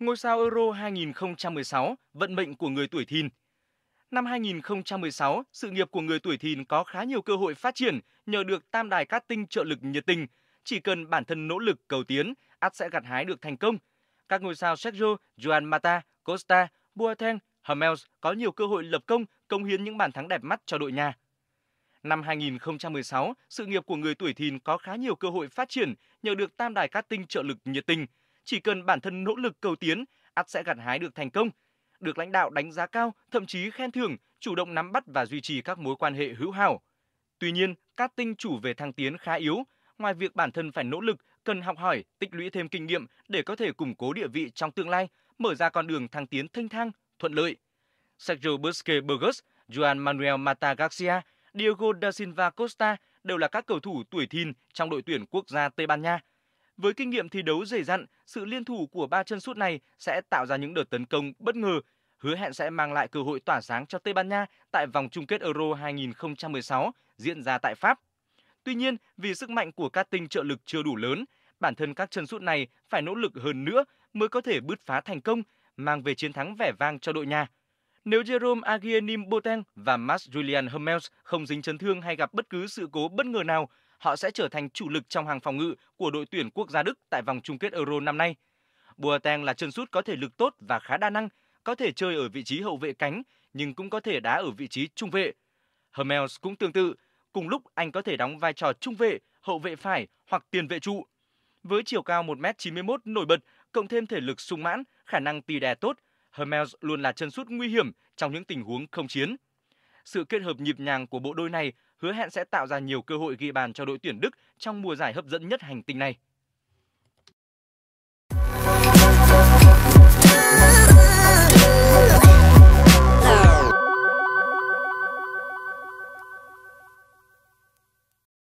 Ngôi sao Euro 2016, vận mệnh của người tuổi thìn. Năm 2016, sự nghiệp của người tuổi thìn có khá nhiều cơ hội phát triển nhờ được tam đài cát tinh trợ lực nhiệt tình. Chỉ cần bản thân nỗ lực cầu tiến, ắt sẽ gặt hái được thành công. Các ngôi sao Sergio, Juan Mata, Costa, Boateng, Hummels có nhiều cơ hội lập công, công hiến những bàn thắng đẹp mắt cho đội nhà. Năm 2016, sự nghiệp của người tuổi thìn có khá nhiều cơ hội phát triển nhờ được tam đài cát tinh trợ lực nhiệt tình. Chỉ cần bản thân nỗ lực cầu tiến, ắt sẽ gặt hái được thành công. Được lãnh đạo đánh giá cao, thậm chí khen thưởng, chủ động nắm bắt và duy trì các mối quan hệ hữu hảo. Tuy nhiên, các tinh chủ về thăng tiến khá yếu. Ngoài việc bản thân phải nỗ lực, cần học hỏi, tích lũy thêm kinh nghiệm để có thể củng cố địa vị trong tương lai, mở ra con đường thăng tiến thanh thang, thuận lợi. Sergio Busquets Burgos, Juan Manuel Mata Garcia, Diego da Silva Costa đều là các cầu thủ tuổi thìn trong đội tuyển quốc gia Tây Ban Nha. Với kinh nghiệm thi đấu dày dặn, sự liên thủ của ba chân sút này sẽ tạo ra những đợt tấn công bất ngờ, hứa hẹn sẽ mang lại cơ hội tỏa sáng cho Tây Ban Nha tại vòng chung kết Euro 2016 diễn ra tại Pháp. Tuy nhiên, vì sức mạnh của các tinh trợ lực chưa đủ lớn, bản thân các chân sút này phải nỗ lực hơn nữa mới có thể bứt phá thành công, mang về chiến thắng vẻ vang cho đội nhà. Nếu Jerome Aguienim Boateng và Max Julian Hummels không dính chấn thương hay gặp bất cứ sự cố bất ngờ nào, họ sẽ trở thành chủ lực trong hàng phòng ngự của đội tuyển quốc gia Đức tại vòng chung kết Euro năm nay. Boateng là chân sút có thể lực tốt và khá đa năng, có thể chơi ở vị trí hậu vệ cánh nhưng cũng có thể đá ở vị trí trung vệ. Hummels cũng tương tự, cùng lúc anh có thể đóng vai trò trung vệ, hậu vệ phải hoặc tiền vệ trụ. Với chiều cao 1m91 nổi bật, cộng thêm thể lực sung mãn, khả năng tì đè tốt, Hermes luôn là chân sút nguy hiểm trong những tình huống không chiến. Sự kết hợp nhịp nhàng của bộ đôi này hứa hẹn sẽ tạo ra nhiều cơ hội ghi bàn cho đội tuyển Đức trong mùa giải hấp dẫn nhất hành tinh này.